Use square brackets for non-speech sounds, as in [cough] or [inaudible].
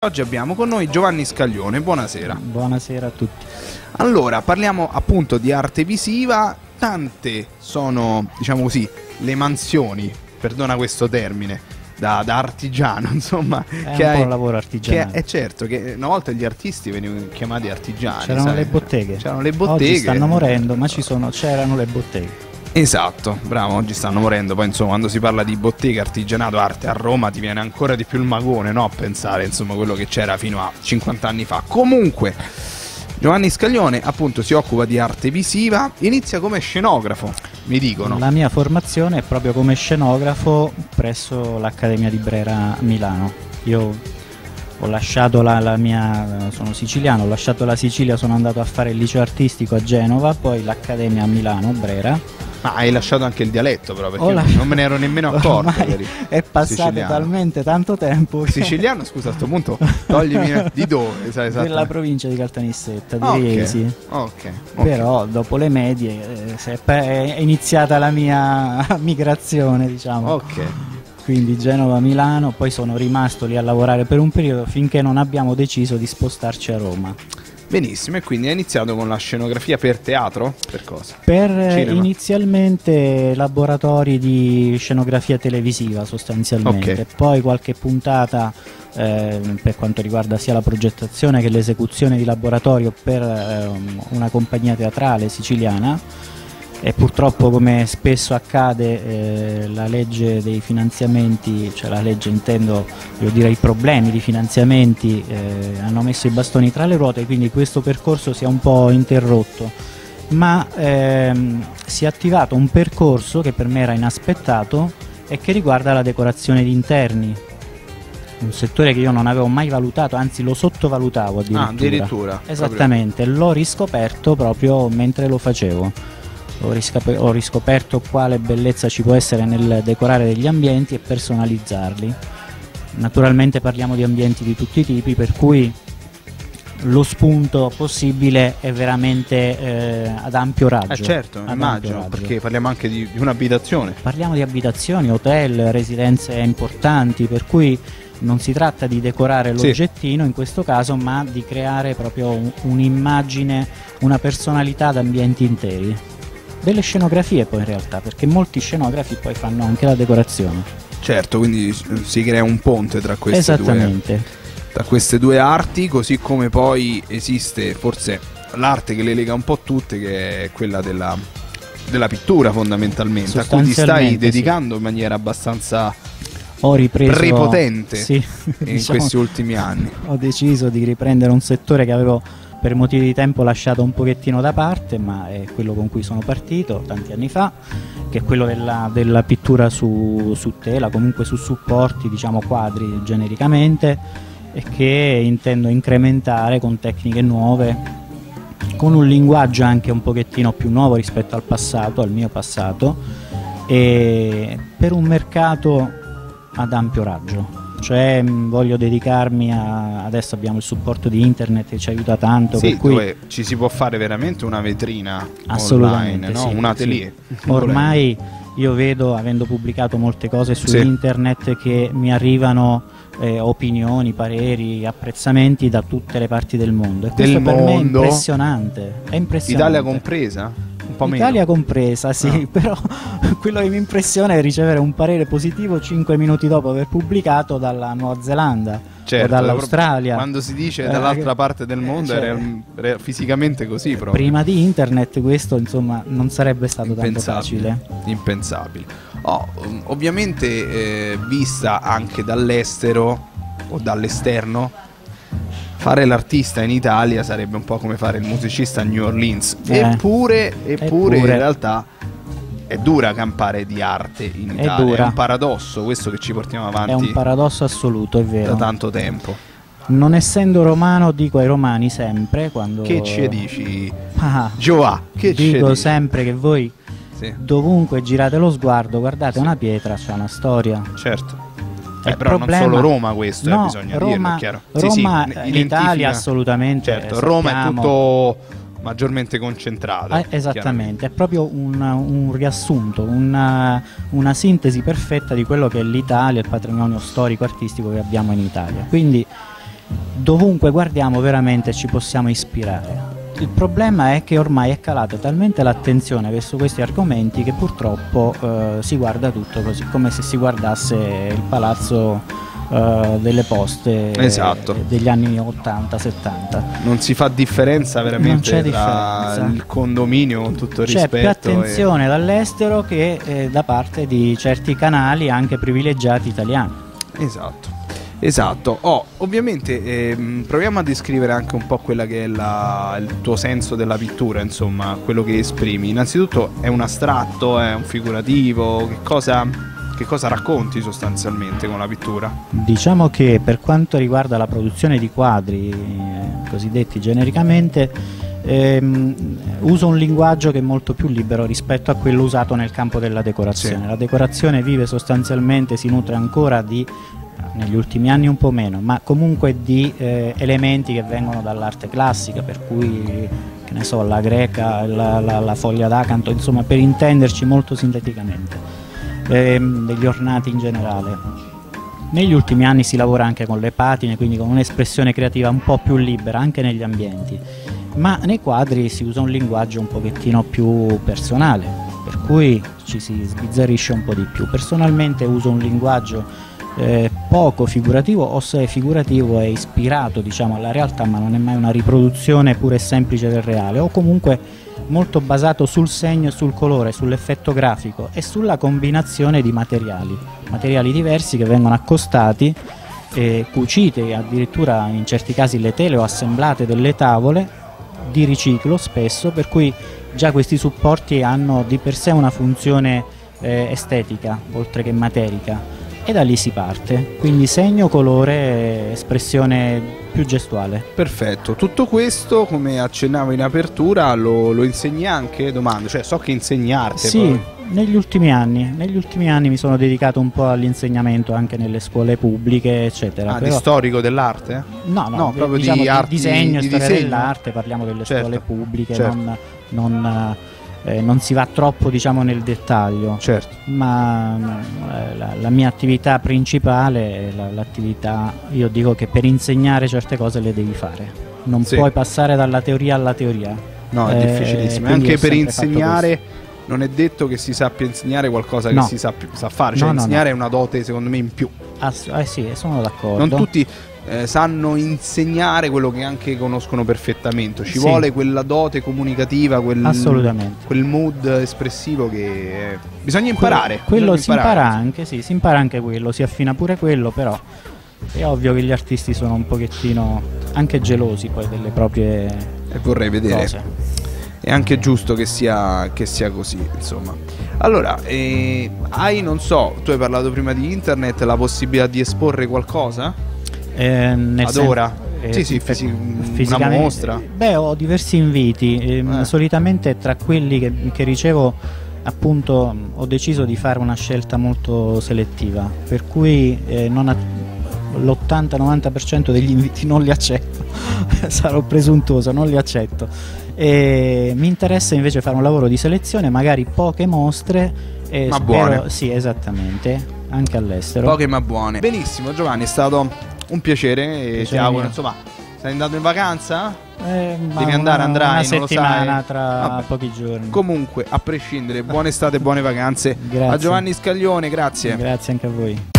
Oggi abbiamo con noi Giovanni Scaglione, buonasera. Buonasera a tutti. Allora, parliamo appunto di arte visiva, tante sono, diciamo così, le mansioni, perdona questo termine, da, da artigiano, [laughs] insomma. È che un po' hai- un lavoro Che artigianale. è certo che una volta gli artisti venivano chiamati artigiani. C'erano sai? le botteghe. C'erano le Oggi botteghe. stanno morendo, ma ci sono, c'erano le botteghe. Esatto, bravo, oggi stanno morendo. Poi insomma, quando si parla di bottega, artigianato, arte a Roma, ti viene ancora di più il magone, no? Pensare, insomma, quello che c'era fino a 50 anni fa. Comunque, Giovanni Scaglione, appunto, si occupa di arte visiva, inizia come scenografo, mi dicono. La mia formazione è proprio come scenografo presso l'Accademia di Brera a Milano. Io ho lasciato la, la mia, sono siciliano, ho lasciato la Sicilia, sono andato a fare il liceo artistico a Genova, poi l'Accademia a Milano, Brera. Ma hai lasciato anche il dialetto, però, perché lasciato- non me ne ero nemmeno [laughs] accorto. È passato siciliano. talmente tanto tempo che- Siciliano, scusa, a questo punto [laughs] toglimi di dove? Sai, della esattamente. provincia di Caltanissetta, di Ah. Riesi. Ok, ok. Però dopo le medie eh, è iniziata la mia [laughs] migrazione, diciamo. Ok. Quindi Genova-Milano, poi sono rimasto lì a lavorare per un periodo finché non abbiamo deciso di spostarci a Roma. Benissimo, e quindi hai iniziato con la scenografia per teatro? Per cosa? Per eh, Cinema. inizialmente laboratori di scenografia televisiva sostanzialmente, Ok. poi qualche puntata eh, per quanto riguarda sia la progettazione che l'esecuzione di laboratorio per ehm, una compagnia teatrale siciliana e purtroppo come spesso accade eh, la legge dei finanziamenti, cioè la legge intendo devo dire i problemi di finanziamenti eh, hanno messo i bastoni tra le ruote quindi questo percorso si è un po' interrotto ma ehm, si è attivato un percorso che per me era inaspettato e che riguarda la decorazione di interni un settore che io non avevo mai valutato anzi lo sottovalutavo addirittura, Ah, addirittura. Esattamente, l'ho riscoperto proprio mentre lo facevo. Ho, riscap- ho riscoperto quale bellezza ci può essere nel decorare degli ambienti e personalizzarli. Naturalmente parliamo di ambienti di tutti i tipi, per cui lo spunto possibile è veramente eh, ad ampio raggio. Eh certo, ad immagino, raggio. perché parliamo anche di, di un'abitazione. Parliamo di abitazioni, hotel, residenze importanti, per cui non si tratta di decorare Sì. l'oggettino in questo caso, ma di creare proprio un- un'immagine, una personalità ad ambienti interi. Delle scenografie poi in realtà, perché molti scenografi poi fanno anche la decorazione. Certo, quindi si crea un ponte tra queste, due, Esattamente. tra queste due arti, così come poi esiste forse l'arte che le lega un po' tutte, che è quella della, della pittura fondamentalmente, a cui ti stai Sostanzialmente, sì. dedicando in maniera abbastanza Ho ripreso prepotente Sì, in [laughs] diciamo, questi ultimi anni. ho deciso di riprendere un settore che avevo per motivi di tempo lasciato un pochettino da parte, ma è quello con cui sono partito tanti anni fa, che è quello della, della pittura su, su tela, comunque su supporti, diciamo quadri genericamente, e che intendo incrementare con tecniche nuove, con un linguaggio anche un pochettino più nuovo rispetto al passato, al mio passato, e per un mercato ad ampio raggio. Cioè mh, voglio dedicarmi a adesso abbiamo il supporto di internet che ci aiuta tanto, Sì, per cui ci si può fare veramente una vetrina Assolutamente, online, no? sì, un atelier. ormai io vedo, avendo pubblicato molte cose su Sì. internet, che mi arrivano eh, opinioni, pareri, apprezzamenti da tutte le parti del mondo. E Del questo per me è mondo? impressionante. È impressionante. Italia compresa? Un po' Italia meno. compresa, sì, Ah. [laughs] però quello che mi impressiona è ricevere un parere positivo 5 minuti dopo aver pubblicato dalla Nuova Zelanda Certo, o dall'Australia. Quando si dice Eh, dall'altra che- parte del eh, mondo cioè- re- fisicamente così proprio. Prima di internet questo insomma non sarebbe stato tanto impensabile. facile. Impensabile. Oh, um, ovviamente eh, vista anche dall'estero o dall'esterno, fare l'artista in Italia sarebbe un po' come fare il musicista a New Orleans. Eh. Eppure, eppure, in Eppure. realtà è dura campare di arte in È Italia. dura. un paradosso questo che ci portiamo È avanti un paradosso assoluto, è da vero. tanto tempo. Non essendo romano dico ai romani sempre quando Che ci dici? Ah, Giova, che ci dico dici? sempre che voi Sì, dovunque girate lo sguardo, guardate una pietra, c'è una storia. certo. Eh, però problema- non solo Roma questo, eh, No, bisogna Roma, dirlo, chiaro. Roma, Sì, sì, eh, l'Italia assolutamente. Certo, Roma è tutto maggiormente concentrato. Eh, esattamente, è proprio un, un riassunto, una, una, sintesi perfetta di quello che è l'Italia, il patrimonio storico-artistico che abbiamo in Italia. Quindi dovunque guardiamo veramente ci possiamo ispirare. Il problema è che ormai è calata talmente l'attenzione verso questi argomenti che purtroppo eh, si guarda tutto così, come se si guardasse il palazzo eh, delle poste esatto. degli anni 80-70. Non si fa differenza veramente tra il condominio con tutto il C'è rispetto. C'è più attenzione e... dall'estero che eh, da parte di certi canali anche privilegiati italiani. Esatto. Esatto, oh, ovviamente ehm, proviamo a descrivere anche un po' quella che è la, il tuo senso della pittura, insomma, quello che esprimi. Innanzitutto è un astratto, è un figurativo, che cosa, che cosa racconti sostanzialmente con la pittura? Diciamo che per quanto riguarda la produzione di quadri, eh, cosiddetti genericamente, ehm, uso un linguaggio che è molto più libero rispetto a quello usato nel campo della decorazione. Sì. La decorazione vive sostanzialmente, si nutre ancora di negli ultimi anni un po' meno, ma comunque di eh, elementi che vengono dall'arte classica, per cui che ne so, la greca, la, la, la foglia d'acanto, insomma per intenderci molto sinteticamente, ehm, degli ornati in generale. Negli ultimi anni si lavora anche con le patine, quindi con un'espressione creativa un po' più libera anche negli ambienti, ma nei quadri si usa un linguaggio un pochettino più personale, per cui ci si sbizzarrisce un po' di più. Personalmente uso un linguaggio eh, poco figurativo o se figurativo è ispirato diciamo, alla realtà ma non è mai una riproduzione pura e semplice del reale o comunque molto basato sul segno e sul colore, sull'effetto grafico e sulla combinazione di materiali, materiali diversi che vengono accostati e cucite addirittura in certi casi le tele o assemblate delle tavole di riciclo spesso per cui già questi supporti hanno di per sé una funzione eh, estetica oltre che materica e da lì si parte. Quindi segno, colore, espressione più gestuale. Perfetto, tutto questo come accennavo in apertura lo, lo insegni anche? Domando, cioè so che insegnarte. Sì, poi. negli ultimi anni, negli ultimi anni mi sono dedicato un po' all'insegnamento anche nelle scuole pubbliche eccetera. Ah, Però... di storico dell'arte? No, no, no proprio diciamo di, arti, disegno, di storia disegno. dell'arte, parliamo delle certo, scuole pubbliche, certo. non... non eh, non si va troppo diciamo, nel dettaglio, certo. ma la, la, mia attività principale è la, l'attività, io dico che per insegnare certe cose le devi fare, non sì. puoi passare dalla teoria alla teoria. No, è eh, difficilissimo, anche per insegnare non è detto che si sappia insegnare qualcosa che no. si sa, sa fare, cioè no, insegnare no, è una dote secondo me in più. Ass- eh sì, sono d'accordo. Non tutti eh, sanno insegnare quello che anche conoscono perfettamente. Ci sì. vuole quella dote comunicativa, quel, quel mood espressivo che eh, bisogna imparare. Que- quello bisogna si imparare. impara anche, sì, si impara anche quello, si affina pure quello, però è ovvio che gli artisti sono un pochettino anche gelosi poi delle proprie e vorrei vedere. Cose. È anche giusto che sia, che sia così, insomma. Allora, eh, hai, non so, tu hai parlato prima di internet, la possibilità di esporre qualcosa? Eh, Ad ora? Eh, sì, sì, fisi- una mostra. Beh, ho diversi inviti, ehm, eh. solitamente tra quelli che, che ricevo appunto ho deciso di fare una scelta molto selettiva, per cui eh, a, l'80-90% degli inviti non li accetto, [laughs] sarò presuntuoso, non li accetto. E mi interessa invece fare un lavoro di selezione, magari poche mostre. Ma spero, buone. Sì, esattamente, anche all'estero. Poche ma buone. Benissimo Giovanni, è stato un piacere e piacere ti auguro, insomma, stai andando in vacanza? Eh, Devi andare, andrai, una non lo sai. tra Vabbè. pochi giorni. Comunque, a prescindere, buone estate e buone vacanze. Grazie. A Giovanni Scaglione, grazie. Grazie anche a voi.